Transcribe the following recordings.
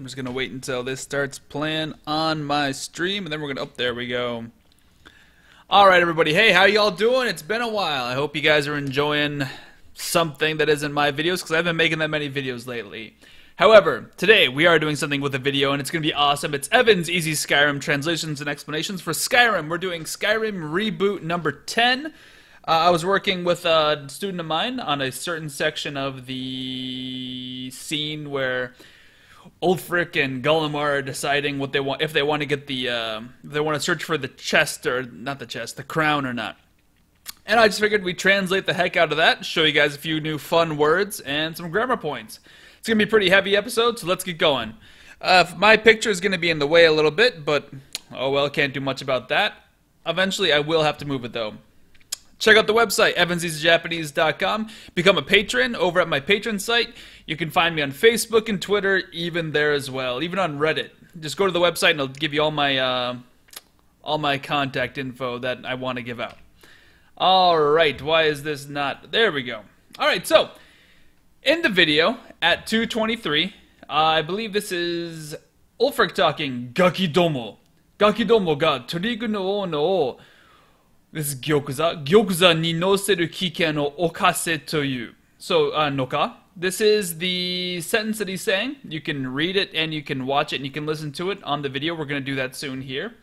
I'm just gonna wait until this starts playing on my stream, and then we're gonna. Up oh, there we go. All right, everybody. Hey, how y'all doing? It's been a while. I hope you guys are enjoying something that isn't my videos because I've been making that many videos lately. However, today we are doing something with a video and it's going to be awesome. It's Evan's Easy Skyrim Translations and Explanations for Skyrim. We're doing Skyrim Reboot number 10. Uh, I was working with a student of mine on a certain section of the scene where Ulfric and Galmar are deciding what they want if they want to get the uh, they want to search for the chest or not the chest, the crown or not. And I just figured we'd translate the heck out of that, show you guys a few new fun words and some grammar points. It's to be a pretty heavy episode, so let's get going. Uh, my picture is to be in the way a little bit, but oh well, can't do much about that. Eventually, I will have to move it though. Check out the website, evanseasyjapanese.com. Become a patron over at my Patreon site. You can find me on Facebook and Twitter, even there as well, even on Reddit. Just go to the website and I'll give you all my uh, all my contact info that I want to give out. All right, why is this not? There we go. All right, so in the video, at 223, uh, I believe this is Ulfric talking, Gakidomo. Gakidomo ga torigu no ono o, this is Gyokuza, Gyokuza ni noseru kiken no okase toyu. So, uh, noka. This is the sentence that he's saying. You can read it and you can watch it and you can listen to it on the video. We're going to do that soon here.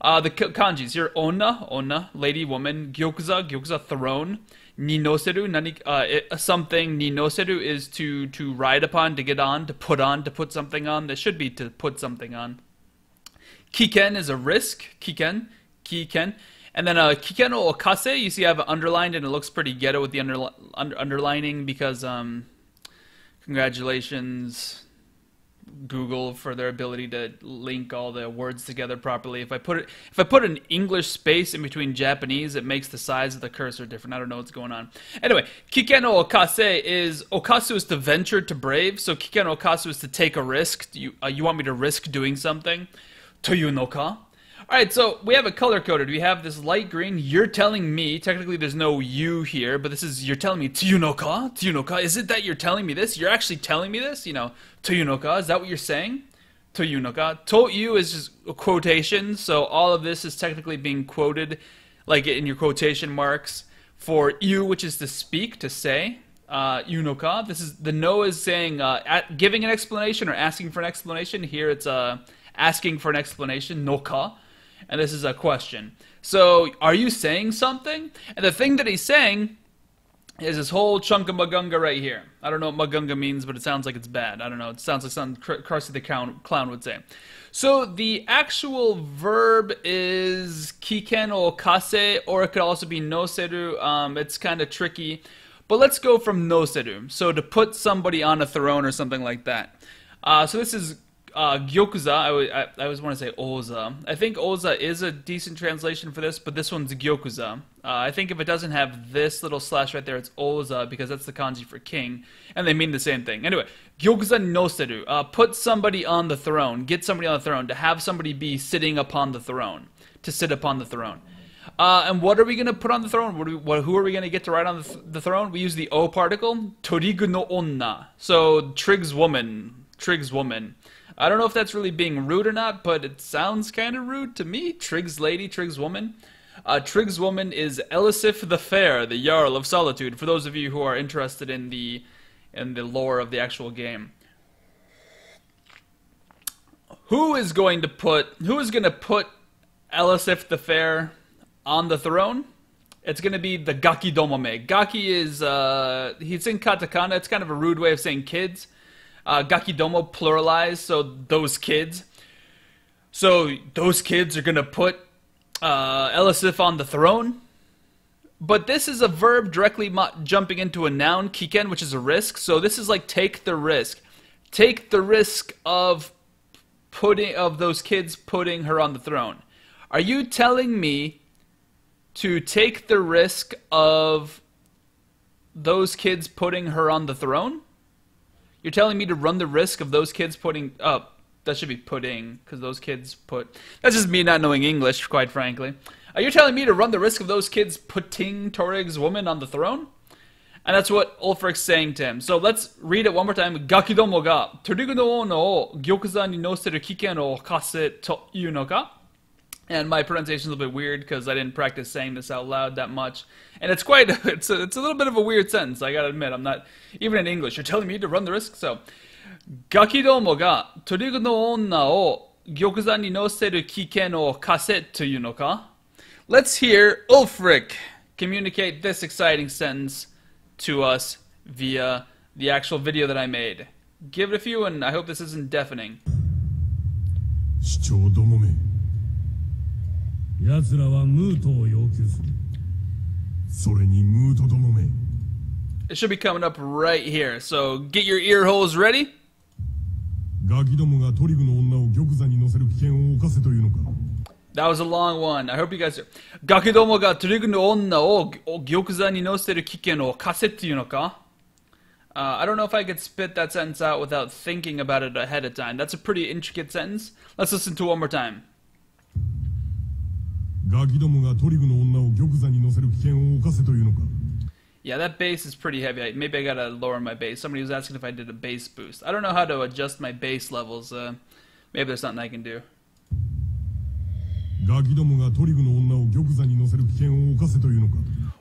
Uh, the kanjis here, onna, onna, lady, woman, gyokuza, gyokuza, throne, Ninoseru, nani, uh, something. Ninoseru is to to ride upon, to get on, to put on, to put something on. This should be to put something on. Kiken is a risk. Kiken, kiken. And then uh, kiken o okase, you see I have it underlined and it looks pretty ghetto with the under, under, underlining because, um, congratulations, Google for their ability to link all the words together properly. If I put it, if I put an English space in between Japanese, it makes the size of the cursor different. I don't know what's going on. Anyway, Kiken no Okase is Okasu is to venture to brave. So Kiken no Okasu is to take a risk. You uh, you want me to risk doing something? Toyu no ka. All right, so we have a color coded. We have this light green. You're telling me, technically there's no you here, but this is, you're telling me, Tiyunoka? Tiyunoka? Is it that you're telling me this? You're actually telling me this? You know, Toyunoka, is that what you're saying? Toyunoka. To you is just a quotation, so all of this is technically being quoted, like in your quotation marks, for you, which is to speak, to say. Uh, Yunoka. This is the no is saying uh, at, giving an explanation or asking for an explanation. Here it's uh, asking for an explanation. Noka, and this is a question. So are you saying something? And the thing that he's saying is this whole chunk of Magunga right here. I don't know what Magunga means, but it sounds like it's bad. I don't know. It sounds like something Krusty the Clown, would say. So the actual verb is kiken or kase, or it could also be noseru. Um, it's kind of tricky. But let's go from noseru. So to put somebody on a throne or something like that. Uh, so this is uh, Gyokuza, I, I, I always want to say Oza. I think Oza is a decent translation for this, but this one's Gyokuza. Uh, I think if it doesn't have this little slash right there, it's Oza, because that's the kanji for king, and they mean the same thing. Anyway, Gyokuza noseru, uh, put somebody on the throne, get somebody on the throne, to have somebody be sitting upon the throne, to sit upon the throne. Uh, and what are we going to put on the throne? What we, what, who are we going to get to ride on the, th the, throne? We use the O particle, Torigu no onna. So, Trig's woman. Trig's woman. I don't know if that's really being rude or not, but it sounds kind of rude to me. Trigg's lady, Trigg's woman. Uh, Trigg's woman is Elisif the Fair, the Jarl of Solitude. For those of you who are interested in the in the lore of the actual game, who is going to put who is going to put Elisif the Fair on the throne? It's going to be the Gaki Domome. Gaki is uh, he's in katakana. It's kind of a rude way of saying kids uh, Gakidomo pluralized, so those kids. So those kids are gonna put uh, Elisif on the throne. But this is a verb directly jumping into a noun, kiken, which is a risk. So this is like take the risk. Take the risk of putting of those kids putting her on the throne. Are you telling me to take the risk of those kids putting her on the throne? You're telling me to run the risk of those kids putting up—that should be pudding, because those kids put. That's just me not knowing English, quite frankly. Are you telling me to run the risk of those kids putting Torygg's woman on the throne? And that's what Ulfric's saying to him. So let's read it one more time. Gakidomo ga Torig no no gyokuza ni noseru kiken o kase to iu no ka? and my pronunciation is a little bit weird because I didn't practice saying this out loud that much. And it's quite, it's a, it's a little bit of a weird sentence, I gotta admit. I'm not, even in English, you're telling me to run the risk? So, ガキどもが鳥の女を玉座に乗せる危険を課せというのか Let's hear Ulfric communicate this exciting sentence to us via the actual video that I made. Give it a few and I hope this isn't deafening. 市長どもめ 奴らはムートを要求するそれにムートどもめ It should be coming up right here. So get your ear holes ready. ガキどもがトリグの女を玉座に乗せる危険を冒せというのか That was a long one. I hope you guys are. ガキどもがトリグの女を玉座に乗せる危険を課せっていうのか Uh, I don't know if I could spit that sentence out without thinking about it ahead of time. That's a pretty intricate sentence. Let's listen to it one more time. ガキどもがトリグの女を玉座に乗せる危険を冒せというのか Yeah, that bass is pretty heavy. I- Maybe I gotta lower my bass. Somebody was asking if I did a bass boost. I don't know how to adjust my bass levels. Uh, maybe there's something I can do. ガキどもがトリグの女を玉座に乗せる危険を冒せというのか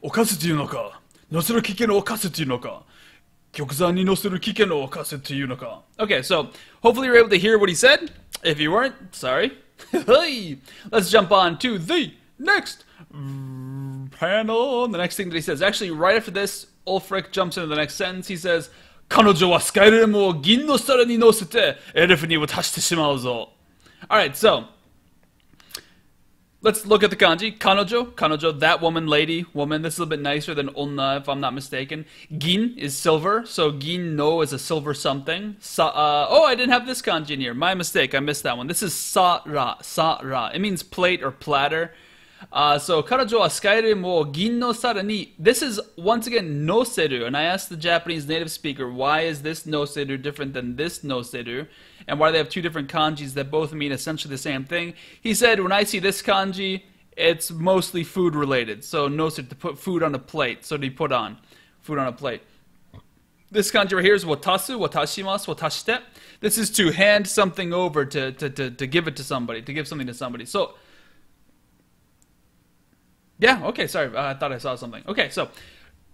犯すというのか乗せる危険を犯すというのか玉座に乗せる危険を犯すというのか Okay, so hopefully you're able to hear what he said. If you weren't, sorry. hey, let's jump on to the next panel. The next thing that he says. Actually, right after this, Ulfric jumps into the next sentence. He says, 彼女はスカイリムを銀の皿に乗せてエルフに渡してしまうぞ。Alright, so Let's look at the kanji. Kanojo, kanojo, that woman, lady, woman. This is a little bit nicer than onna, if I'm not mistaken. Gin is silver, so gin no is a silver something. Sa, uh, oh, I didn't have this kanji in here. My mistake. I missed that one. This is sa-ra, sa-ra. It means plate or platter. Uh, so kanojo wa skyrim wo gin. This is once again no seru, and I asked the Japanese native speaker why is this no seru different than this no seru, and why do they have two different kanjis that both mean essentially the same thing. He said when I see this kanji, it's mostly food related. So no seru to put food on a plate. So to put on food on a plate. This kanji right here is watasu, watashimasu, watashite. This is to hand something over to, to, to, to give it to somebody, to give something to somebody. So yeah, okay, sorry. Uh, I thought I saw something. Okay, so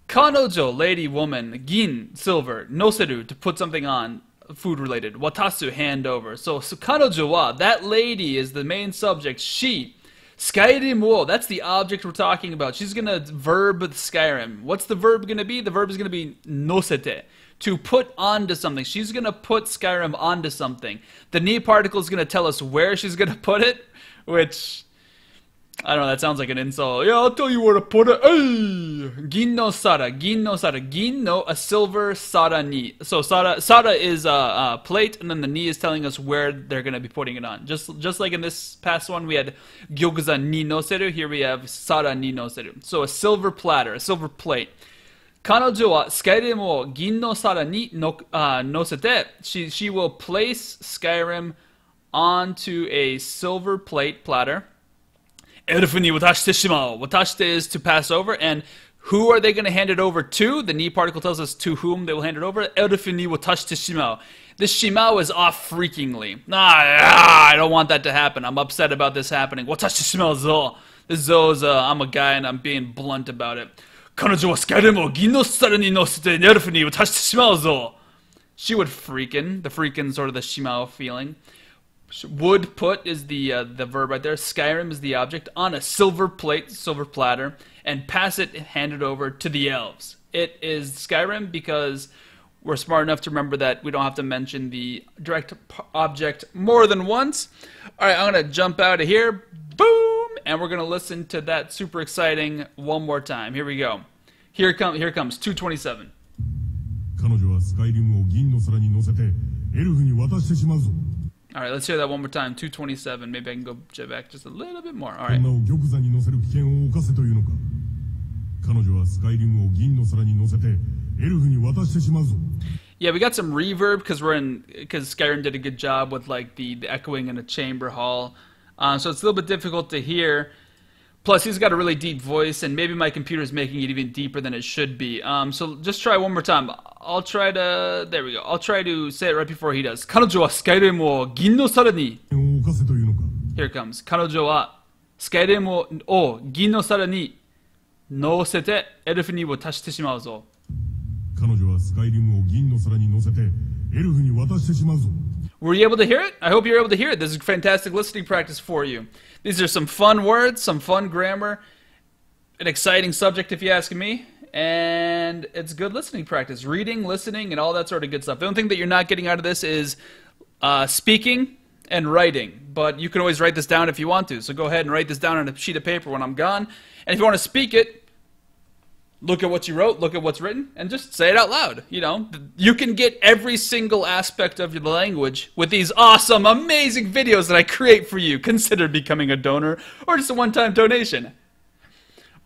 kanojo, lady, woman, gin, silver, noseru, to put something on, food related, watasu, hand over. So, so kanojo wa, that lady is the main subject, she. Skyrim wo, that's the object we're talking about. She's gonna verb Skyrim. What's the verb gonna be? The verb is gonna be nosete. To put onto something. She's gonna put Skyrim onto something. The ni particle is gonna tell us where she's gonna put it, which I don't know, that sounds like an insult. Yeah, I'll tell you where to put it. Hey! Ginno Sara, Ginno Sara, Ginno, a silver Sara ni. So Sara, Sara is a, a, plate, and then the ni is telling us where they're going to be putting it on. Just just like in this past one, we had Gyokuza ni no seru, here we have Sara ni no seru. So a silver platter, a silver plate. Kanojo wa Skyrim wo Ginno Sara ni no, uh. She, she will place Skyrim onto a silver plate platter. Elfu ni is to pass over, and who are they going to hand it over to? The ni particle tells us to whom they will hand it over. This shima is off freakingly. Ah, I don't want that to happen. I'm upset about this happening. Watashite zo. This zo is, uh, I'm a guy and I'm being blunt about it. Kanojo wa zo. She would freaking the freaking sort of the shimao feeling. Would put is the uh, the verb right there. Skyrim is the object on a silver plate, silver platter, and pass it, hand it over to the elves. It is Skyrim because we're smart enough to remember that we don't have to mention the direct p- object more than once. All right, I'm gonna jump out of here. Boom, and we're gonna listen to that super exciting one more time. Here we go. Here come here comes 227. 彼女はスカイリムを銀の皿に乗せてエルフに渡してしまうぞ All right, let's hear that one more time. 227. Maybe I can go jet back just a little bit more. All right. 女を玉座に乗せる危険を冒せというのか彼女はスカイリムを銀の皿に乗せてエルフに渡してしまうぞ Yeah, we got some reverb because we're in because Skyrim did a good job with like the, the echoing in a chamber hall, uh, so it's a little bit difficult to hear. Plus, he's got a really deep voice, and maybe my computer's making it even deeper than it should be. Um, so just try one more time. I'll try to. There we go. I'll try to say it right before he does. 彼女はスカイレムを銀の皿に。を犯せというのか Here it comes. 彼女はスカイレムを銀の皿に乗せてエルフにを足してしまうぞ。彼女はスカイリムを銀の皿に乗せてエルフに渡してしまうぞ Were you able to hear it? I hope you're able to hear it. This is fantastic listening practice for you. These are some fun words, some fun grammar, an exciting subject if you ask me, and it's good listening practice. Reading, listening, and all that sort of good stuff. The only thing that you're not getting out of this is uh, speaking and writing, but you can always write this down if you want to. So go ahead and write this down on a sheet of paper when I'm gone. And if you want to speak it, look at what you wrote, look at what's written, and just say it out loud. You know, you can get every single aspect of your language with these awesome, amazing videos that I create for you. Consider becoming a donor or just a one time donation.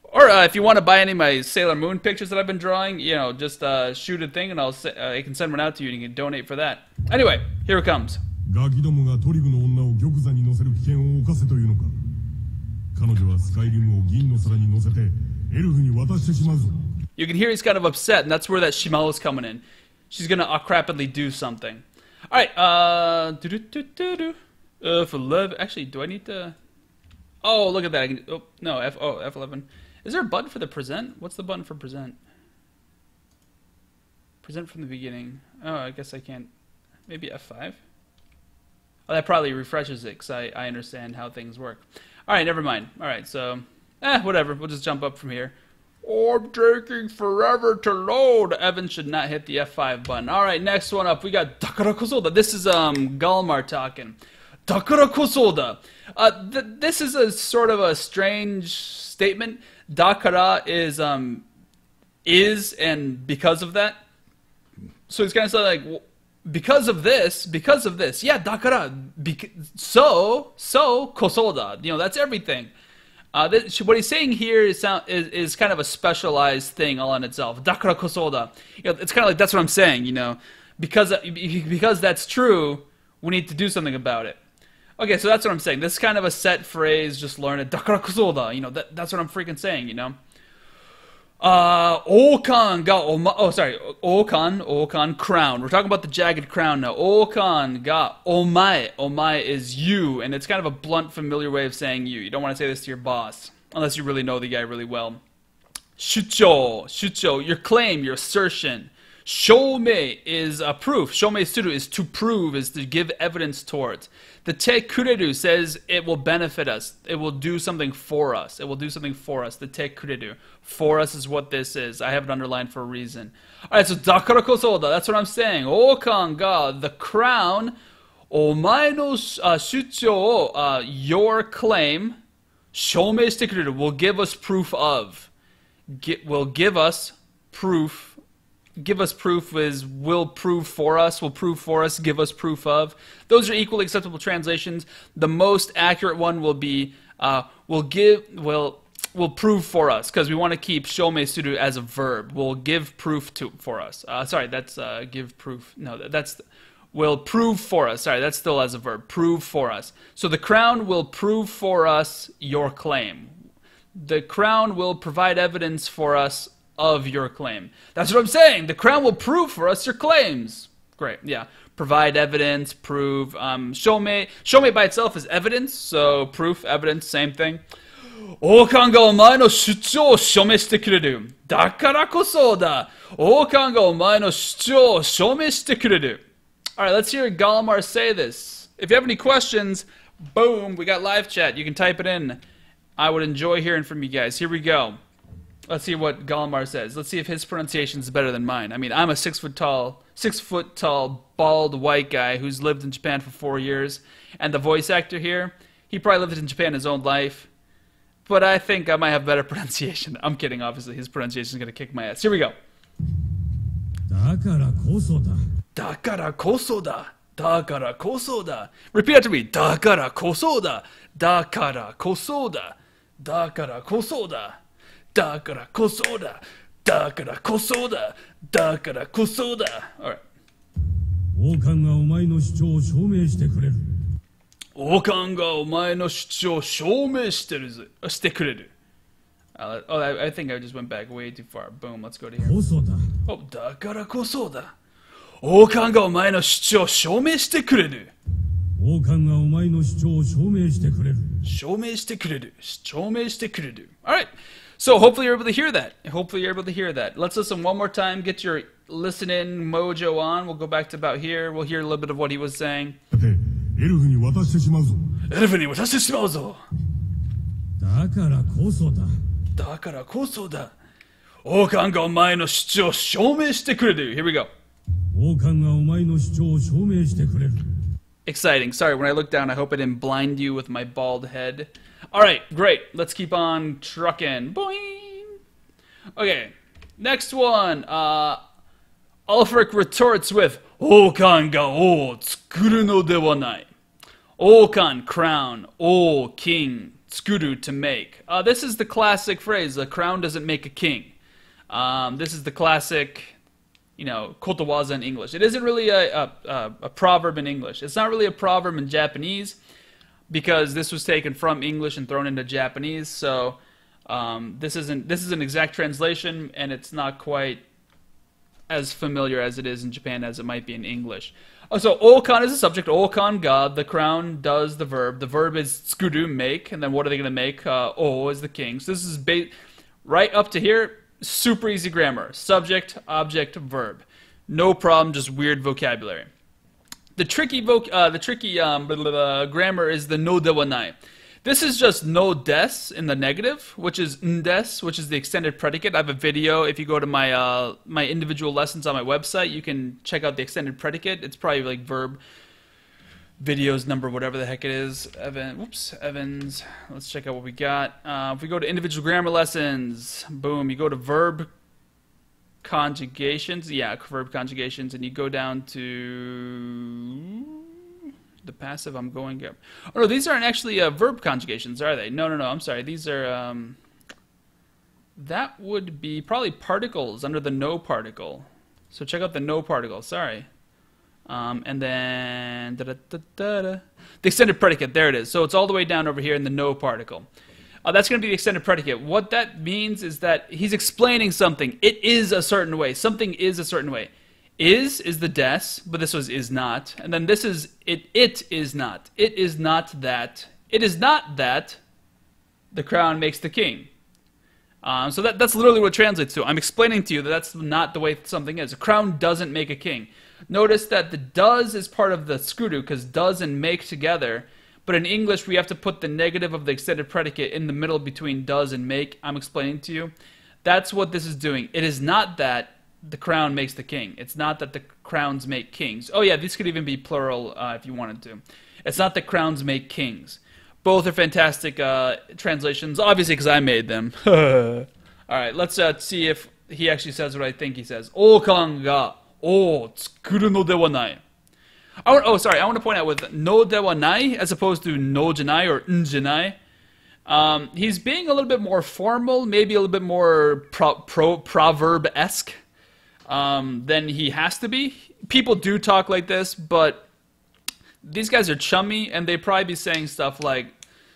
Or uh, if you want to buy any of my Sailor Moon pictures that I've been drawing, you know, just uh, shoot a thing and I'll se- uh, I can send one out to you and you can donate for that. Anyway, here it comes. ガキどもがトリグの女を玉座に乗せる危険を冒せというのか彼女はスカイリムを銀の皿に乗せて You can hear he's kind of upset, and that's where that Shimalo's coming in. She's gonna uh, rapidly do something. All right, uh. Uh, for love. Actually, do I need to? Oh, look at that. I can. Oh no, F. Oh, F eleven. Is there a button for the present? What's the button for present? Present from the beginning. Oh, I guess I can't. Maybe F five. Oh, that probably refreshes it because I, I understand how things work. All right, never mind. All right, so eh, whatever. We'll just jump up from here. Oh, I'm taking forever to load. Evan should not hit the F5 button. All right, next one up. We got Dakara Kosoda. This is um Galmar talking. Dakara Kosoda. Uh, th- this is a sort of a strange statement. Dakara is um is and because of that. So he's kind of like because of this, because of this. Yeah, dakara. Bec- so so kosoda. You know that's everything. Uh, this, what he's saying here is, is is kind of a specialized thing all on itself. Dakara kosoda. You know, it's kind of like that's what I'm saying. You know, because because that's true, we need to do something about it. Okay, so that's what I'm saying. This is kind of a set phrase. Just learn it. Dakara kosoda. You know, that, that's what I'm freaking saying. You know. Uh, Okan ga oma, oh sorry, Okan, Okan crown. We're talking about the jagged crown now. Okan ga omae. Omae is you, and it's kind of a blunt, familiar way of saying you. You don't want to say this to your boss, unless you really know the guy really well. Shucho, shucho, your claim, your assertion. Shome is a proof. Shome suru is to prove, is to give evidence towards. The te kureru says it will benefit us. It will do something for us. It will do something for us. The te kureru. For us is what this is. I have it underlined for a reason. Alright, so dakara kosoda. That's what I'm saying. Okan ga, the crown. Omae no shucho, your claim. Shome will give us proof of. Get, will give us proof give us proof is will prove for us, will prove for us, give us proof of. Those are equally acceptable translations. The most accurate one will be uh, will give will will prove for us because we want to keep shome suru as a verb. Will give proof to for us. Uh, sorry, that's uh, give proof. No, that's will prove for us. Sorry, that's still as a verb. Prove for us. So the crown will prove for us your claim. The crown will provide evidence for us of your claim. That's what I'm saying. The crown will prove for us your claims. Great. Yeah. Provide evidence, prove. Um, show me. Show me by itself is evidence. So proof, evidence, same thing. 王冠がお前の主張を証明してくれる。だからこそだ。王冠がお前の主張を証明してくれる。Alright, let's hear Galamar say this. If you have any questions, boom, we got live chat. You can type it in. I would enjoy hearing from you guys. Here we go. Let's see what Gallimar says. Let's see if his pronunciation is better than mine. I mean, I'm a six foot tall, six foot tall, bald white guy who's lived in Japan for four years, and the voice actor here, he probably lived in Japan his own life. But I think I might have better pronunciation. I'm kidding, obviously. His pronunciation is gonna kick my ass. Here we go. Dakara kosoda. Repeat after me. Dakara kosoda. Dakara. Dakara. だからこそだ。だからこそだ。だからこそだ。だからこそだ。だからこそだ。Alright. 王冠がお前の主張を証明してくれる。王冠がお前の主張を証明してるぜ、してくれる。Uh, oh, I, I think I just went back way too far. Boom, let's go to here. こそだ Oh, だからこそだ。王冠がお前の主張を証明してくれる。王冠がお前の主張を証明してくれる証明してくれる。証明してくれる。Alright. So hopefully you're able to hear that. Hopefully you're able to hear that. Let's listen one more time. Get your listening mojo on. We'll go back to about here. We'll hear a little bit of what he was saying. Here we go. Exciting. Sorry, when I look down, I hope I didn't blind you with my bald head. All right, great. Let's keep on trucking. Boing. Okay, next one. Uh, Ulfric retorts with, Okan ga o tsukuru no de wa nai. Okan, crown. O, king. Tsukuru, to make. Uh, this is the classic phrase, a crown doesn't make a king. Um, this is the classic you know, kotowaza in English. It isn't really a, a, a, a proverb in English. It's not really a proverb in Japanese because this was taken from English and thrown into Japanese. So um, this isn't this is an exact translation, and it's not quite as familiar as it is in Japan as it might be in English. Oh, so okan is the subject. Okan god. The crown does the verb. The verb is tsukuru make, and then what are they going to make? Uh, o is the king. So this is ba- right up to here. Super easy grammar. Subject, object, verb. No problem. Just weird vocabulary. The tricky voc- uh, the tricky um, blah, blah, blah, grammar is the no de wa nai. This is just no des in the negative, which is ndes, which is the extended predicate. I have a video. If you go to my uh, my individual lessons on my website, you can check out the extended predicate. It's probably like verb videos number whatever the heck it is. Evan, whoops, Evans. Let's check out what we got. Uh, if we go to individual grammar lessons, boom, you go to verb conjugations. Yeah, verb conjugations, and you go down to the passive. I'm going up. Oh no, these aren't actually uh, verb conjugations, are they? No, no, no. I'm sorry. These are. Um, that would be probably particles under the no particle. So check out the no particle. Sorry. Um, and then da, da, da, the extended predicate. There it is. So it's all the way down over here in the no particle. Uh, that's going to be the extended predicate. What that means is that he's explaining something. It is a certain way. Something is a certain way. Is is the des, but this was is not. And then this is it. It is not. It is not that. It is not that. The crown makes the king. Um, so that, that's literally what it translates to. I'm explaining to you that that's not the way something is. A crown doesn't make a king. Notice that the does is part of the skuru because does and make together. But in English, we have to put the negative of the extended predicate in the middle between does and make. I'm explaining to you. That's what this is doing. It is not that the crown makes the king. It's not that the crowns make kings. Oh, yeah, this could even be plural uh, if you wanted to. It's not that crowns make kings. Both are fantastic uh, translations, obviously, because I made them. All right, let's uh, see if he actually says what I think he says. Okan ga o tsukuru no de wa nai. I want, oh, sorry. I want to point out with no de wa nai as opposed to no janai or njanai. Um, he's being a little bit more formal, maybe a little bit more pro, pro, proverb esque um, than he has to be. People do talk like this, but these guys are chummy, and they'd probably be saying stuff like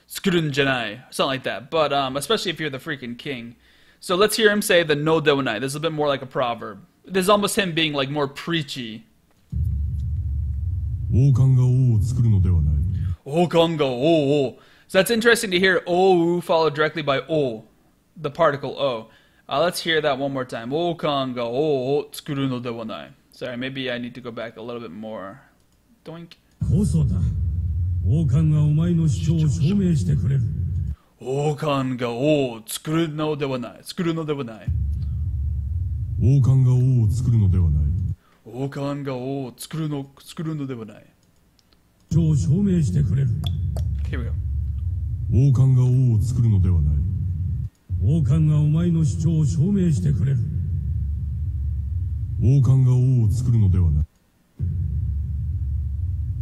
"skurun janai," something like that. But um, especially if you're the freaking king. So let's hear him say the no de wa nai. This is a bit more like a proverb. This is almost him being like more preachy. 王冠が王を作るのではない Okongo, oh, oh. So that's interesting to hear o followed directly by o, the particle o. Uh, let's hear that one more time. Okongo, oh, tsukuru no de wa nai. Sorry, maybe I need to go back a little bit more. Doink. こそだ王冠がお前の主張を証明してくれる Okongo, oh, tsukuru no de wa nai. Tsukuru no de wa nai. 王冠が王を作るのではない Okongo, oh, tsukuru no, tsukuru no de wa nai. 主張を証明してくれる.王冠が王を作るのではない王冠がお前の主張を証明してくれる王冠が王を作るのではない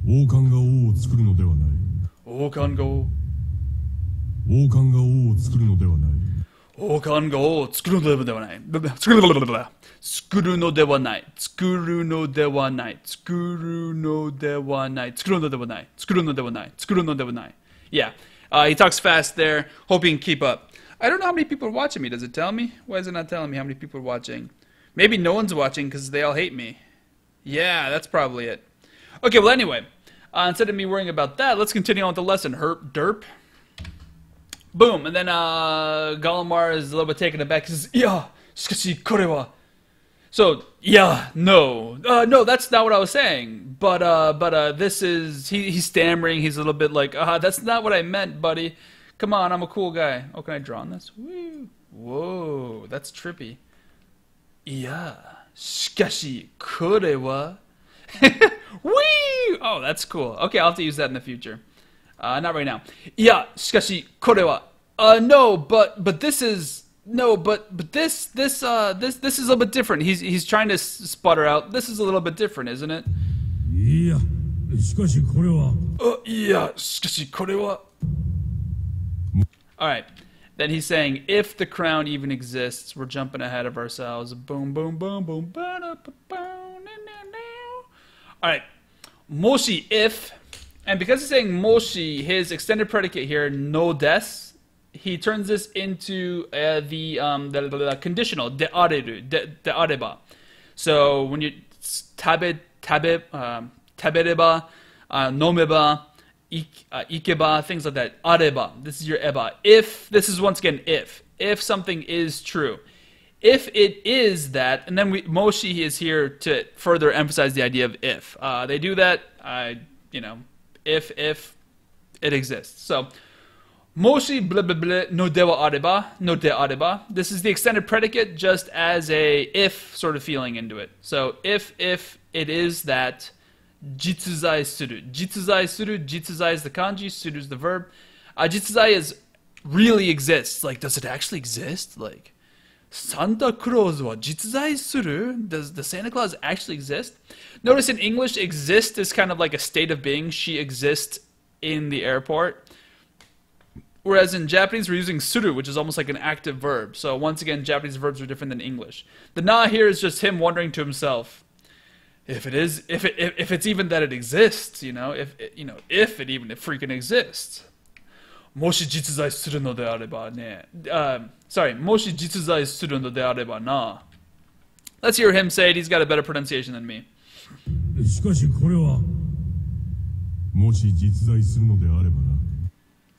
王冠が王を作るのではない Okongo, 王冠が王を作るのではない王冠を作るのではない。作るのではない。作るのではない。作るのではない。作るのではない。作るのではない。作るのではない。作るのではない。Yeah. Uh, he talks fast there. Hope you can keep up. I don't know how many people are watching me. Does it tell me? Why is it not telling me how many people are watching? Maybe no one's watching because they all hate me. Yeah, that's probably it. Okay, well, anyway, uh, instead of me worrying about that, let's continue on with the lesson. Herp, derp. Boom, and then uh, Gollumar is a little bit taken aback. He says, "Yeah, shikashi kore wa." so yeah, no, uh, no, that's not what I was saying. But uh, but uh, this is he, he's stammering. He's a little bit like, uh, that's not what I meant, buddy. Come on, I'm a cool guy. Oh, can I draw on this? Woo. Whoa, that's trippy. Yeah, shikashi kore wa. Wee! Oh, that's cool. Okay, I'll have to use that in the future. Uh, not right now. Yeah, shikashi kore wa. Uh, no, but but this is no, but but this this uh this this is a little bit different. He's he's trying to s- sputter out. This is a little bit different, isn't it? いやしかしこれは Uh, yeah, しかしこれは All right. Then he's saying, if the crown even exists, we're jumping ahead of ourselves. Boom, boom, boom, boom. ba-da-ba-boom, na-na-na. All right. Moshi, if, and because he's saying Moshi, his extended predicate here, no des, he turns this into uh, the, um, the, the, the conditional, de areru, de, areba. So when you tabe, tabe, um, tabereba, uh, nomeba, ik, uh, ikeba, things like that. Areba. This is your eba. If, this is once again if. If something is true. If it is that, and then we, Moshi is here to further emphasize the idea of if. Uh, they do that, uh, you know, if, if it exists. So, Moshi blah blah blah no dewa areba, no de areba. This is the extended predicate just as a if sort of feeling into it. So if if it is that jitsuzai suru. Jitsuzai suru, jitsuzai is the kanji, suru is the verb. Uh, jitsuzai is really exists. Like, does it actually exist? Like, Santa Claus wa jitsuzai suru? Does the Santa Claus actually exist? Notice in English, exist is kind of like a state of being. She exists in the airport. Whereas in Japanese, we're using suru, which is almost like an active verb. So once again, Japanese verbs are different than English. The na here is just him wondering to himself, if it is, if it, if, if it's even that it exists, you know, if it, you know, if it even it freaking exists. もし実在するのであればね。Uh, sorry, もし実在するのであればな。Let's hear him say it. He's got a better pronunciation than me. しかしこれはもし実在するのであればな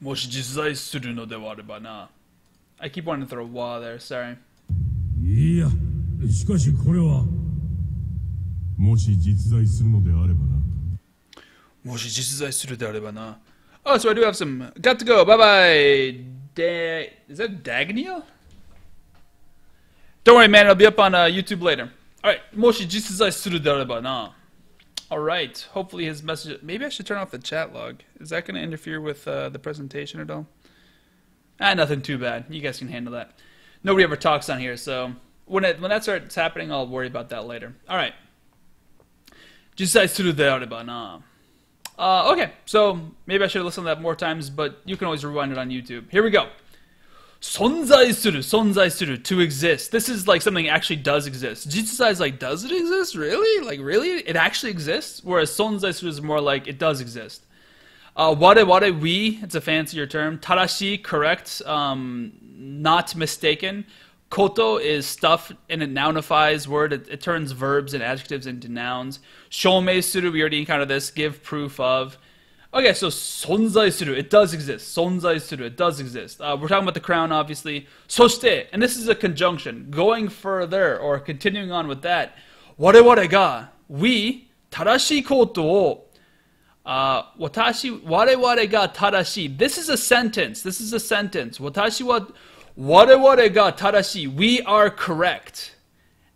もし実在するのであればな。I keep wanting to throw wa there, sorry. いやしかしこれはもし実在するのであればなもし実在するであればな。Oh, so I do have some. Got to go. Bye bye. Da- Is that Dagniel? Don't worry, man. It'll be up on uh, YouTube later. Alright. もし実在するであればな。All right. Hopefully his message. Maybe I should turn off the chat log. Is that going to interfere with uh, the presentation at all? Ah, nothing too bad. You guys can handle that. Nobody ever talks on here, so when it, when that starts happening, I'll worry about that later. All right. Just about now. Uh, okay, so maybe I should have listened to that more times, but you can always rewind it on YouTube. Here we go. 存在する,存在する, to exist. This is like something actually does exist. Jitsuzai is like, does it exist? Really? Like, really? It actually exists? Whereas 存在する is more like, it does exist. Uh, ware ware we, it's a fancier term. Tarashi, correct, um, not mistaken. Koto is stuff and it nounifies word. It, it turns verbs and adjectives into nouns. Shomei suru, we already encountered this. Give proof of. Okay, so sonzai suru, it does exist. Sonzai suru, it does exist. Uh, we're talking about the crown, obviously. Soshite, and this is a conjunction. Going further or continuing on with that. Ware ware ga, we, tarashi koto o uh, watashi, ware ware ga tarashi. This is a sentence. This is a sentence. Watashi wa ware ware ga tarashi. We are correct.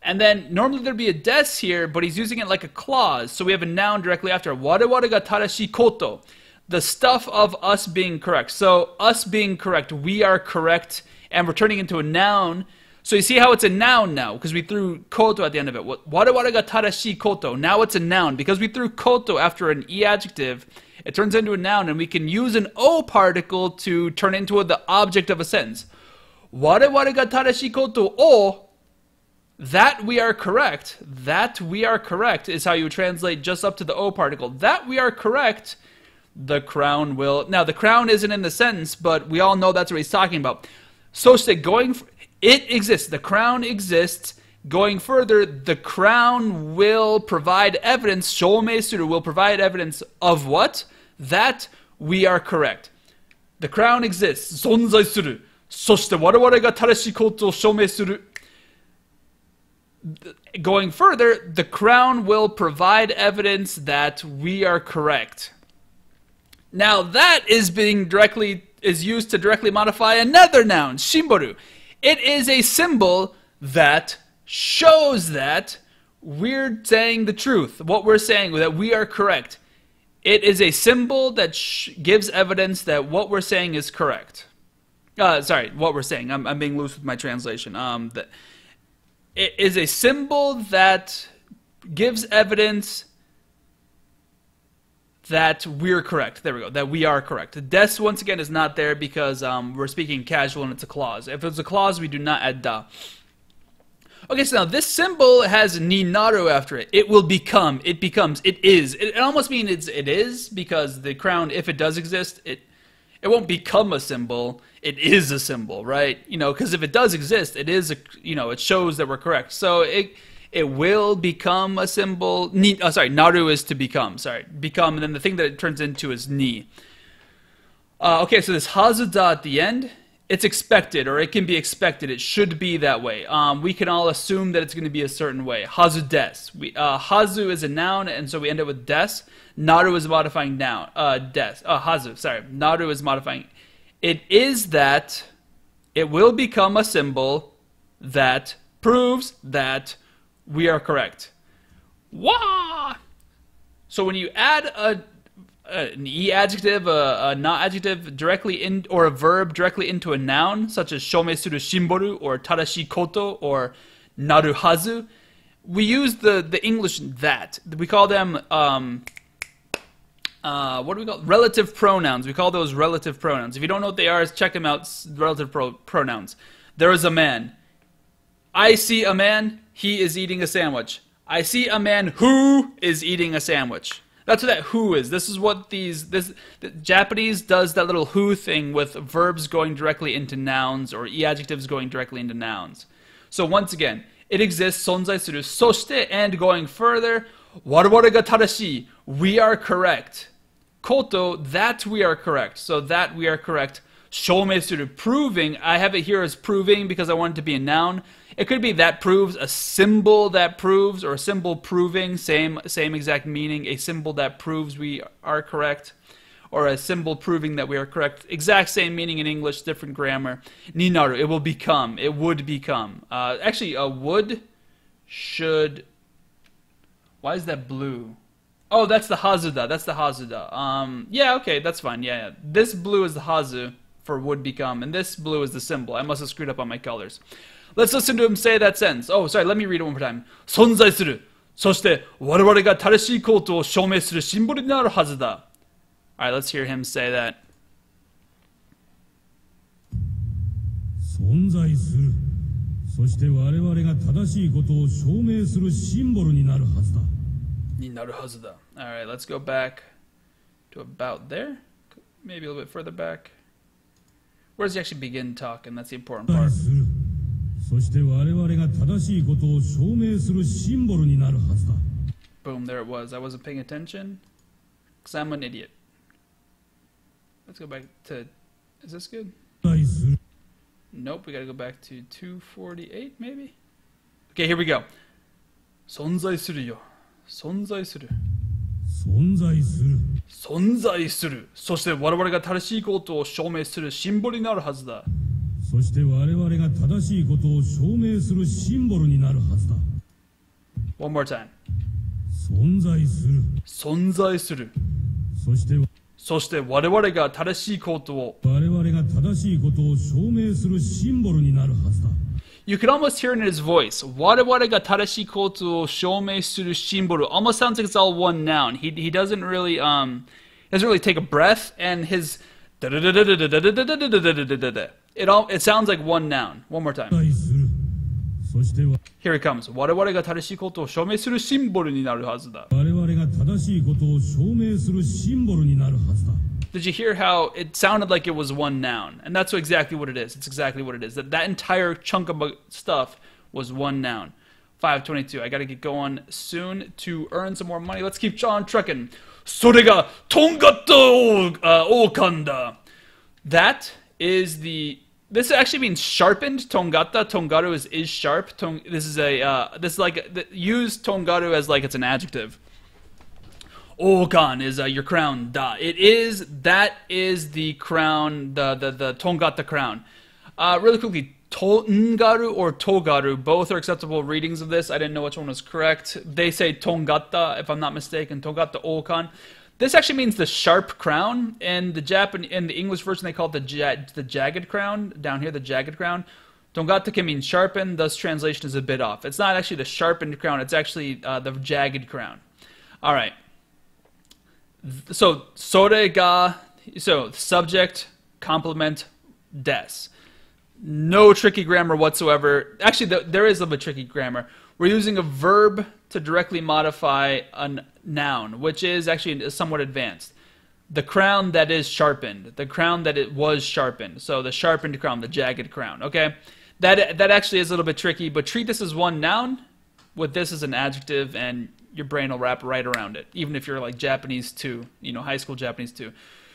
And then normally there'd be a des here, but he's using it like a clause. So we have a noun directly after. Wada wada ga tarashi koto. The stuff of us being correct. So us being correct, we are correct, and we're turning into a noun. So you see how it's a noun now, because we threw koto at the end of it. Wada wada ga tarashi koto. Now it's a noun. Because we threw koto after an e adjective, it turns into a noun, and we can use an o particle to turn into the object of a sentence. Wada wada ga tarashi koto o that we are correct, that we are correct is how you translate just up to the O particle. That we are correct, the crown will. Now, the crown isn't in the sentence, but we all know that's what he's talking about. So, say going, f- it exists. The crown exists. Going further, the crown will provide evidence, shomei suru will provide evidence of what? That we are correct. The crown exists. 存在する。そして我々が正しいことを証明する。 Going further, the crown will provide evidence that we are correct. Now that is being directly is used to directly modify another noun, shimboru. It is a symbol that shows that we're saying the truth. What we're saying that we are correct. It is a symbol that gives evidence that what we're saying is correct. Uh, sorry, what we're saying. I'm, I'm being loose with my translation. Um, that it is a symbol that gives evidence that we're correct. There we go. That we are correct. The des once again is not there because um, we're speaking casual and it's a clause. If it's a clause, we do not add da. Okay, so now this symbol has ni naru after it. It will become. It becomes. It is. It, it almost means it's it is because the crown, if it does exist, it it won't become a symbol. It is a symbol, right? You know, because if it does exist, it is a you know it shows that we're correct. So it it will become a symbol. Ni, oh, sorry, naru is to become. Sorry, become, and then the thing that it turns into is ni. Uh, okay, so this hazuda at the end, it's expected, or it can be expected. It should be that way. Um, we can all assume that it's going to be a certain way. Hazu des. We, uh, hazu is a noun, and so we end up with des. Naru is modifying noun. Uh, des. Uh, hazu, sorry. Naru is modifying. It is that it will become a symbol that proves that we are correct. Wah! So when you add a an e adjective, a, a not adjective directly in, or a verb directly into a noun, such as shome suru shimboru or tadashi koto or naruhazu. we use the, the English that. We call them, um, uh, what do we call Relative pronouns. We call those relative pronouns. If you don't know what they are, check them out. Relative pro- pronouns. There is a man. I see a man, he is eating a sandwich. I see a man who is eating a sandwich. That's what that who is. This is what these this the Japanese does that little who thing with verbs going directly into nouns or e adjectives going directly into nouns. So once again, it exists 存在するそして and going further 我々が正しい we are correct koto that we are correct. So that we are correct. 証明する proving. I have it here as proving because I want it to be a noun. It could be that proves a symbol that proves or a symbol proving same same exact meaning. A symbol that proves we are correct or a symbol proving that we are correct. Exact same meaning in English, different grammar. Ninaru, it will become. It would become. Uh, actually, a would should. Why is that blue? Oh, that's the Hazuda. That's the Hazuda. Um, yeah, okay, that's fine. Yeah, yeah. This blue is the Hazu for would become, and this blue is the symbol. I must have screwed up on my colors. Let's listen to him say that sentence. Oh, sorry, let me read it one more time. 存在する。そして、我々が正しいことを証明するシンボルになるはずだ。Alright, let's hear him say that. 存在するそして我々が正しいことを証明するシンボルになるはずだになるはずだ. Alright, let's go back to about there. Maybe a little bit further back. Where does he actually begin talking? That's the important 存在 part. する そして我々が正しいことを証明するシンボルになるはずだ。存在するよ.存在する.存在する.存在する.存在する.存在する.存在する.存在する.存在する.存在する.存在する.存在する.する.存在する.存在する.する.存在する.存在する.する.存在する.存在する.する.存在する.存在する.する.存在する.存在する.す.そして我々が正しいことを証明するシンボルになるはずだ One more time. 存在する存在する。そしてそして我々が正しいことを。我々が正しいことを証明するシンボルになるはずだ You can almost hear it in his voice. 我々が正しいことを証明するシンボル almost sounds like it's all one noun. He, he doesn't really um doesn't really take a breath and his It all it sounds like one noun. One more time. 対するそしては Here it comes. 我々が正しいことを証明するシンボルになるはずだ。我々が正しいことを証明するシンボルになるはずだ Did you hear how it sounded like it was one noun? And that's exactly what it is. It's exactly what it is. That that entire chunk of stuff was one noun. 522. I gotta get going soon to earn some more money. Let's keep on trucking. それがとんがった王冠だ。That is the this actually means sharpened. Tongata, tongaru is is sharp. Tong, this is a uh, this is like use tongaru as like it's an adjective. Okan is uh, your crown. Da. It is that is the crown. The the the tongata crown. Uh, really quickly, tongaru or togaru. Both are acceptable readings of this. I didn't know which one was correct. They say tongata, if I'm not mistaken. Tongata okan. This actually means the sharp crown. In the Japan, in the English version, they call it the ja- the jagged crown. Down here, the jagged crown. Tongata can mean sharpened. Thus, translation is a bit off. It's not actually the sharpened crown. It's actually uh, the jagged crown. All right. So sore ga. So subject, complement, des. No tricky grammar whatsoever. Actually, th- there is a bit tricky grammar. We're using a verb to directly modify a noun, which is actually somewhat advanced. The crown that is sharpened, the crown that it was sharpened. So the sharpened crown, the jagged crown. Okay, that that actually is a little bit tricky, but treat this as one noun, with this as an adjective, and your brain will wrap right around it. Even if you're like Japanese too, you know, high school Japanese too.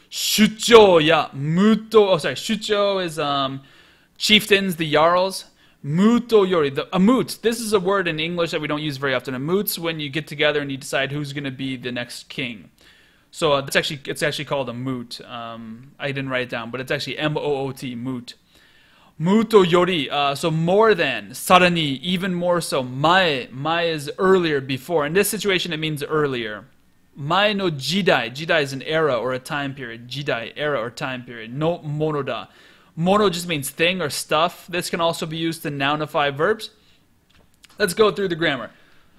Shucho, yeah, muto. Oh, sorry, shucho is um, chieftains, the jarls. Muto yori, the a moot. This is a word in English that we don't use very often. A moot's when you get together and you decide who's going to be the next king. So uh, it's actually it's actually called a moot. Um, I didn't write it down, but it's actually M O O T moot. Muto yori, uh, so more than sarani, even more so. Mae, mae is earlier, before. In this situation, it means earlier. Mae no jidai, jidai is an era or a time period. Jidai, era or time period. No monoda. Mono just means thing or stuff. This can also be used to nounify verbs. Let's go through the grammar.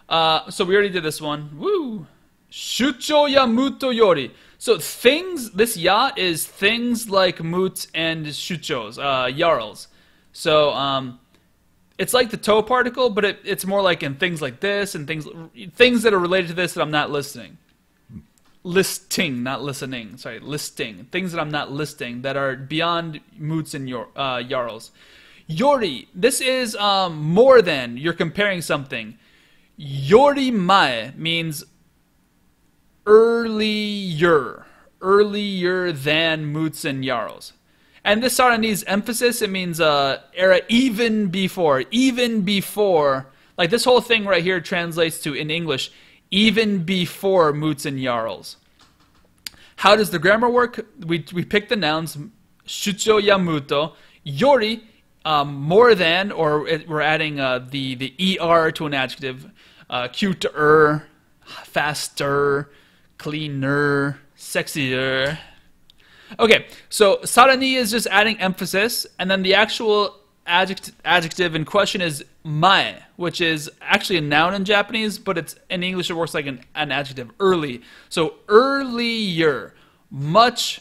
Uh, so we already did this one. Woo! Shucho ya muto yori. So things, this ya is things like moots and shuchos, uh, jarls. So um, it's like the to particle, but it, it's more like in things like this and things things that are related to this that I'm not listening. Listing, not listening. Sorry, listing things that I'm not listing that are beyond moots and your uh, jarls. Yori, this is um, more than you're comparing something. Yori mae means earlier, earlier than moots and jarls. And this Saranese emphasis, it means uh, era even before, even before. Like this whole thing right here translates to in English, even before moots and jarls. How does the grammar work? We, we pick the nouns shucho yamuto, yori, um, more than, or it, we're adding uh, the, the er to an adjective, uh, cuter, faster, cleaner, sexier. Okay, so sarani is just adding emphasis, and then the actual adjective, adjective in question is mae, which is actually a noun in Japanese, but it's in English it works like an, an adjective, early. So earlier, much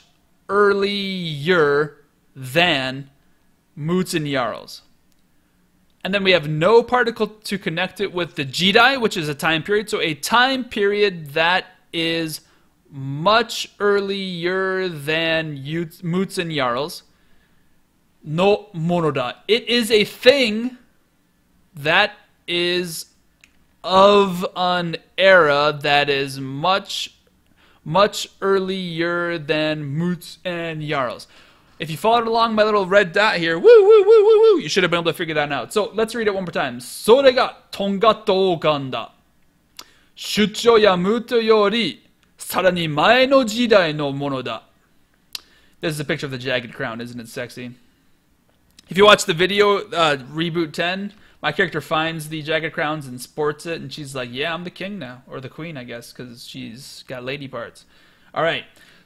earlier than moots and jarls. And then we have no particle to connect it with the jidai, which is a time period. So a time period that is much earlier than moots and jarls No monoda. It is a thing that is of an era that is much, much earlier than moots and jarls. If you followed along my little red dot here, woo, woo, woo, woo, woo, you should have been able to figure that out. So let's read it one more time. それがとんがった王冠だ。出張やムートよりさらに前の時代のものだ。This is a picture of the jagged crown, isn't it sexy? If you watch the video, uh, Reboot 10, my character finds the jagged crowns and sports it, and she's like, Yeah, I'm the king now. Or the queen, I guess, because she's got lady parts. All right,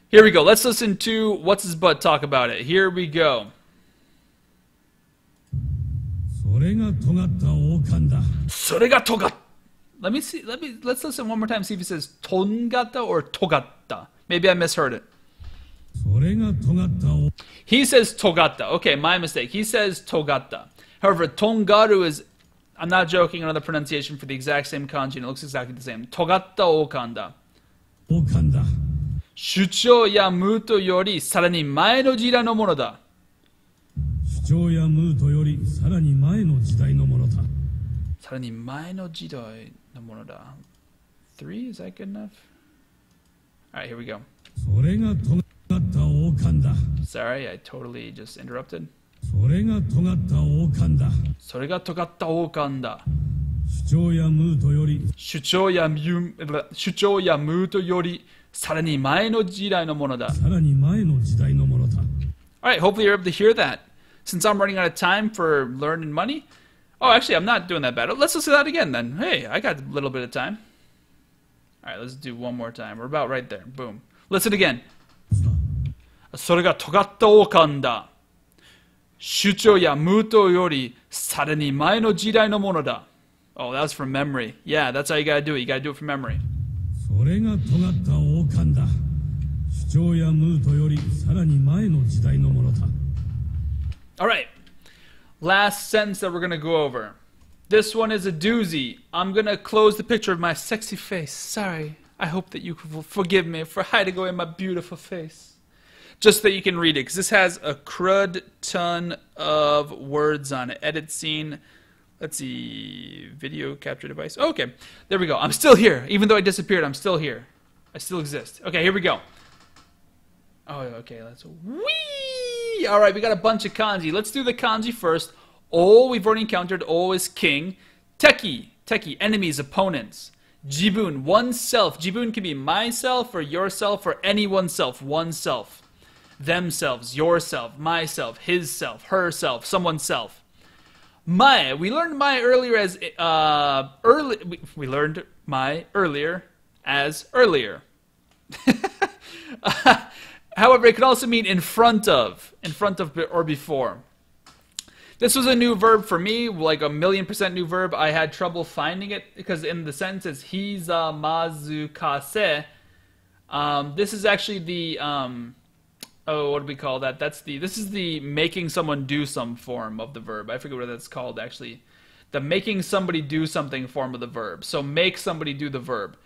here we go. Let's listen to What's His Butt talk about it. Here we go. それが尖った王冠だそれが尖っ Let me see. Let me let's listen one more time. See if he says tongata or togatta. Maybe I misheard it. それが尖ったお He says togatta. Okay, my mistake. He says togatta. However, tongaru is, I'm not joking, another pronunciation for the exact same kanji, and it looks exactly the same. Togatta okanda. 主張やムートよりさらに前の時代のものだ。主張やムートよりさらに前の時代のものださらに前の時代のものだ。Three? Is that good enough? Alright, here we go. それが尖った王冠だ Sorry, I totally just interrupted. それが尖った王冠だそれが尖った王冠だ。主張やムートより主張やミュ主張やムートよりさらに前の時代のものだ。さらに前の時代のものだ Alright, hopefully you're able to hear that. Since I'm running out of time for learning money. Oh, actually, I'm not doing that bad. Let's listen to that again then. Hey, I got a little bit of time. Alright, let's do one more time. We're about right there. Boom. Listen again. それが尖った王冠だ。主張やムートよりさらに前の時代のものだ。Oh, that's from memory. Yeah, that's how you gotta do it. You gotta do it from memory. それが尖った王冠だ主張やムートよりさらに前の時代のものだ Alright. Last sentence that we're gonna go over. This one is a doozy. I'm gonna close the picture of my sexy face. Sorry. I hope that you will forgive me for hiding away my beautiful face. Just that you can read it, because this has a crud ton of words on it. Edit scene. Let's see. Video capture device. Okay. There we go. I'm still here. Even though I disappeared, I'm still here. I still exist. Okay, here we go. Oh, okay. Let's. Whee! All right, we got a bunch of kanji. Let's do the kanji first. O, we've already encountered. O is king. Teki, teki, enemies, opponents. Jibun, oneself. Jibun can be myself or yourself or any oneself. Oneself. Themselves, yourself, myself, his self, herself, someone's self. Mae, we learned Mae earlier as uh early. We, we learned Mae earlier as earlier. However, it could also mean in front of, in front of or before. This was a new verb for me, like a million percent new verb. I had trouble finding it because in the sentence "hiza mazukase," um, this is actually the um, oh, what do we call that? That's the this is the making someone do some form of the verb. I forget what that's called actually. The making somebody do something form of the verb. So make somebody do the verb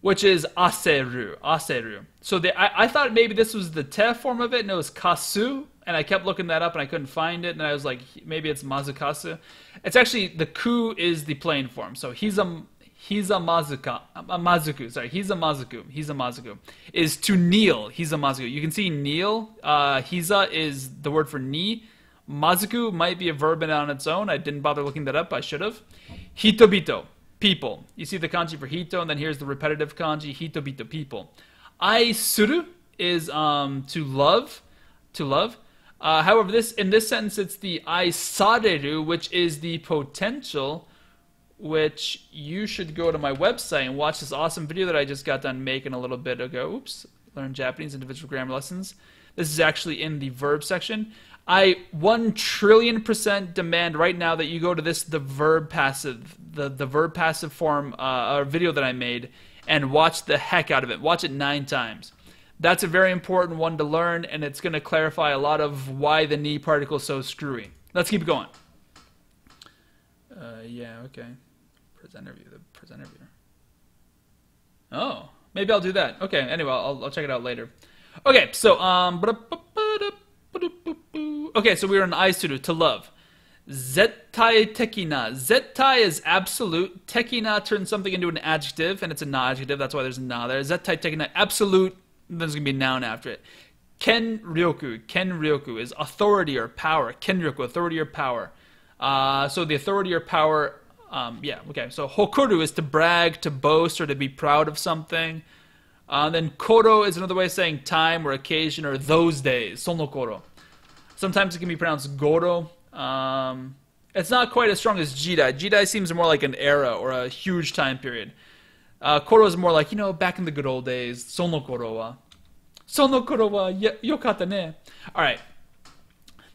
which is aseru, aseru. So the, I, I thought maybe this was the te form of it, and it was kasu, and I kept looking that up, and I couldn't find it, and I was like, maybe it's mazukasu. It's actually the ku is the plain form, so he's a he's a mazuka, a mazuku. Sorry, he's a mazuku. He's a mazuku. Is to kneel. He's a mazuku. You can see kneel. Uh, hiza is the word for knee. Mazuku might be a verb in on its own. I didn't bother looking that up. I should have. Hitobito people. You see the kanji for hito, and then here's the repetitive kanji, hito bito, people. Aisuru is um, to love, to love. Uh, however, this in this sentence, it's the aisareru, which is the potential, which you should go to my website and watch this awesome video that I just got done making a little bit ago. Oops, learn Japanese individual grammar lessons. This is actually in the verb section. I one trillion percent demand right now that you go to this the verb passive the the verb passive form uh, video that I made and watch the heck out of it. Watch it nine times. That's a very important one to learn, and it's going to clarify a lot of why the knee particle is so screwy. Let's keep going. Uh, yeah, okay. Presenter view, the presenter view. Oh, maybe I'll do that. Okay, anyway, I'll, I'll check it out later. Okay, so um, okay, so we were on Aisuru, to love. Zettai tekina. Zettai is absolute. Tekina turns something into an adjective, and it's a na adjective. That's why there's a na there. Zettai tekina, absolute. There's gonna be a noun after it. Ken ryoku. Ken ryoku is authority or power. Ken ryoku, authority or power. Uh, so the authority or power. Um, yeah. Okay. So hokoru is to brag, to boast, or to be proud of something. Uh, then koro is another way of saying time or occasion or those days. Sono koro. Sometimes it can be pronounced goro. Um, it's not quite as strong as Jidai. Jidai seems more like an era or a huge time period. Uh, Koro is more like, you know, back in the good old days. Sono koro wa. Sono koro wa yokata ne. Alright.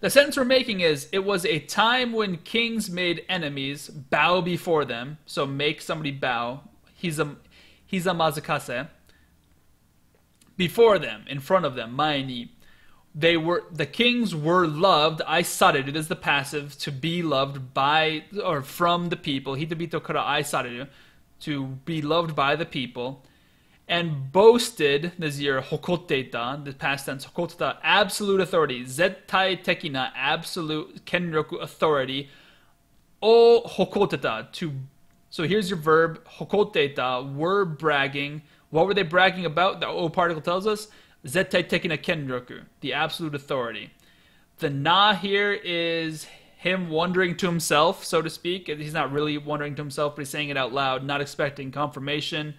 The sentence we're making is, it was a time when kings made enemies bow before them. So make somebody bow. He's a, he's a mazukase. before them, in front of them, maini. They were the kings were loved. I sareru it is the passive to be loved by or from the people. Hitobito kara I sareru to be loved by the people. And boasted, this year, hokoteita, the past tense, hokoteta, absolute authority, zettai tekina, absolute kenroku authority, o hokoteta, to so here's your verb, hokoteta, were bragging. What were they bragging about? The O particle tells us, zettai tekina kenroku, the absolute authority. The na here is him wondering to himself, so to speak. He's not really wondering to himself, but he's saying it out loud, not expecting confirmation.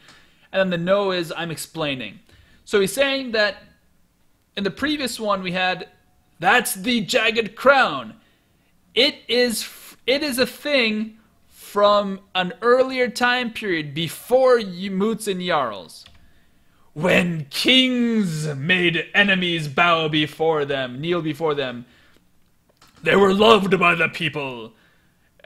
And then the no is I'm explaining. So he's saying that in the previous one we had that's the jagged crown. It is it is a thing from an earlier time period before Moots and Jarls. When kings made enemies bow before them, kneel before them, they were loved by the people.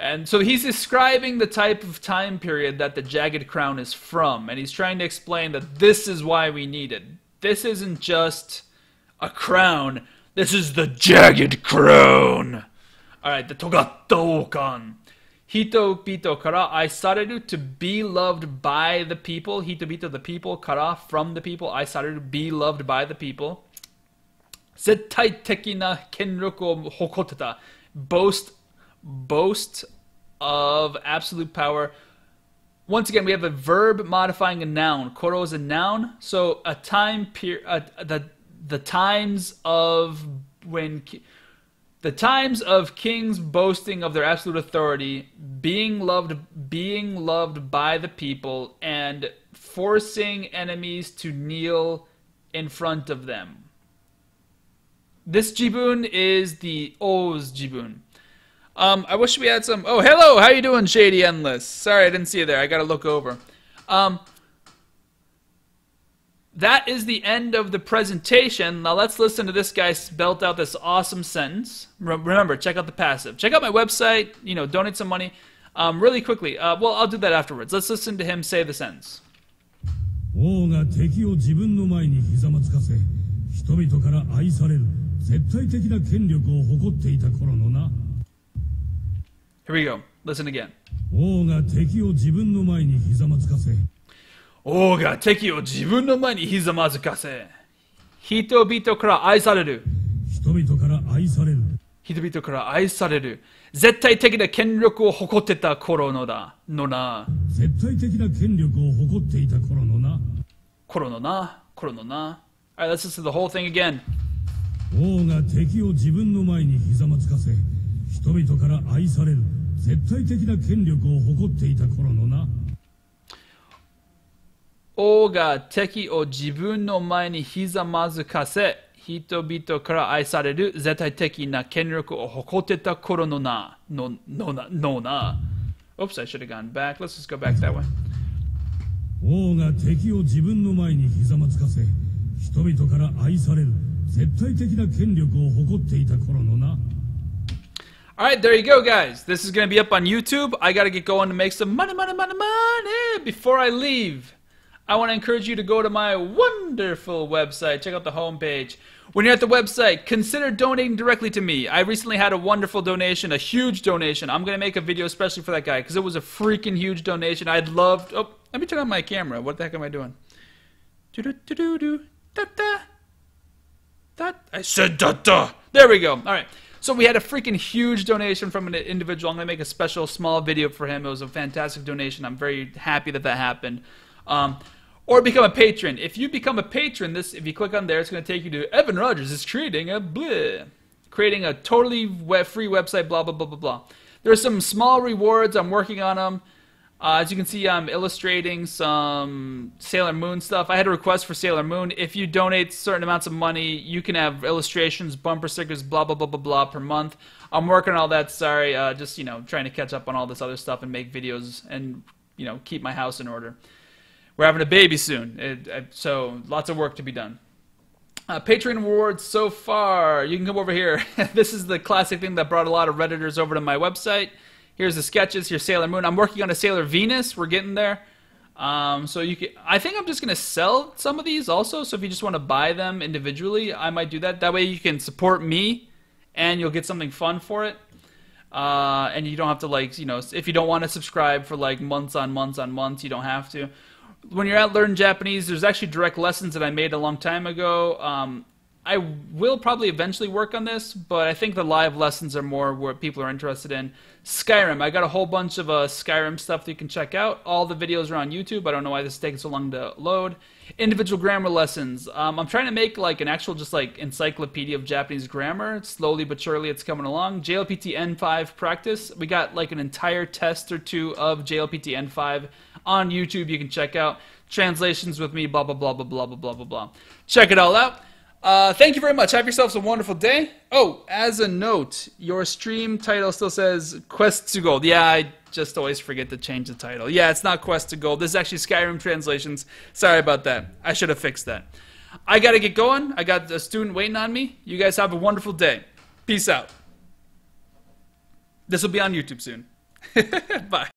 And so he's describing the type of time period that the jagged crown is from, and he's trying to explain that this is why we need it. This isn't just a crown, this is the jagged crown. Alright, the Togatta Okan. Hito bito kara aisareru to be loved by the people. Hito bito the people, kara from the people. Aisareru be loved by the people. Zettai tekina kenroku hokoteta. Boast boast of absolute power. Once again, we have a verb modifying a noun. Koro is a noun, so a time period, uh, the the times of when the times of kings boasting of their absolute authority, being loved, being loved by the people, and forcing enemies to kneel in front of them. This jibun is the O's jibun. Um, I wish we had some. Oh, hello. How you doing, Shady Endless? Sorry, I didn't see you there. I gotta look over. Um, that is the end of the presentation. Now let's listen to this guy belt out this awesome sentence. Remember, check out the passive. Check out my website. You know, donate some money. Um, really quickly. Uh, well, I'll do that afterwards. Let's listen to him say the sentence. 王が敵を自分の前にひざまつかせ人々から愛される絶対的な権力を誇っていた頃のな Here we go. Listen again. 王が敵を自分の前にひざまつかせ。王が敵を自分の前にひざまずかせ。人々から愛される。人々から愛される。人々から愛される。絶対的な権力を誇ってた頃のだ。のな。絶対的な権力を誇っていた頃のな。頃のな。頃のな。Alright, let's listen to the whole thing again. 王が敵を自分の前にひざまつかせ人々から愛される絶対的な権力を誇っていた頃のな王が敵を自分の前にひざまずかせ、人々から愛される絶対的な権力を誇ってた頃のな、の、のな、のな。Oops, I should have gone back. Let's just go back that way. 王が敵を自分の前にひざまつかせ、人々から愛される絶対的な権力を誇っていた頃のな。Alright, there you go, guys. This is going to be up on YouTube. I got to get going to make some money, money, money, money before I leave. I want to encourage you to go to my wonderful website. Check out the homepage. When you're at the website, consider donating directly to me. I recently had a wonderful donation, a huge donation. I'm going to make a video especially for that guy because it was a freaking huge donation. I'd love. Oh, let me turn on my camera. What the heck am I doing? Do do do do do da da. That I said da da. There we go. All right. So we had a freaking huge donation from an individual. I'm gonna make a special small video for him. It was a fantastic donation. I'm very happy that that happened. Um, or become a patron. If you become a patron, this if you click on there, it's gonna take you to Evan Rogers is creating a bleh, creating a totally free website. Blah blah blah blah blah. There's some small rewards. I'm working on them. Uh, as you can see, I'm illustrating some Sailor Moon stuff. I had a request for Sailor Moon. If you donate certain amounts of money, you can have illustrations, bumper stickers, blah, blah, blah, blah, blah per month. I'm working on all that. Sorry. Uh, just, you know, trying to catch up on all this other stuff and make videos and, you know, keep my house in order. We're having a baby soon. It, so lots of work to be done. Uh, Patreon awards so far. You can come over here. this is the classic thing that brought a lot of Redditors over to my website. Here's the sketches. Here's Sailor Moon. I'm working on a Sailor Venus. We're getting there. Um, so you can, I think I'm just gonna sell some of these also. So if you just want to buy them individually, I might do that. That way you can support me, and you'll get something fun for it. Uh, and you don't have to like you know if you don't want to subscribe for like months on months on months, you don't have to. When you're at Learn Japanese, there's actually direct lessons that I made a long time ago. Um, I will probably eventually work on this, but I think the live lessons are more what people are interested in. Skyrim, I got a whole bunch of uh, Skyrim stuff that you can check out. All the videos are on YouTube. I don't know why this is taking so long to load. Individual grammar lessons. Um, I'm trying to make like an actual just like encyclopedia of Japanese grammar. Slowly but surely, it's coming along. JLPT N5 practice. We got like an entire test or two of JLPT N5 on YouTube. You can check out translations with me. Blah blah blah blah blah blah blah blah blah. Check it all out. Uh, thank you very much. Have yourselves a wonderful day. Oh, as a note, your stream title still says Quest to Gold. Yeah, I just always forget to change the title. Yeah, it's not Quest to Gold. This is actually Skyrim translations. Sorry about that. I should have fixed that. I got to get going. I got a student waiting on me. You guys have a wonderful day. Peace out. This will be on YouTube soon. Bye.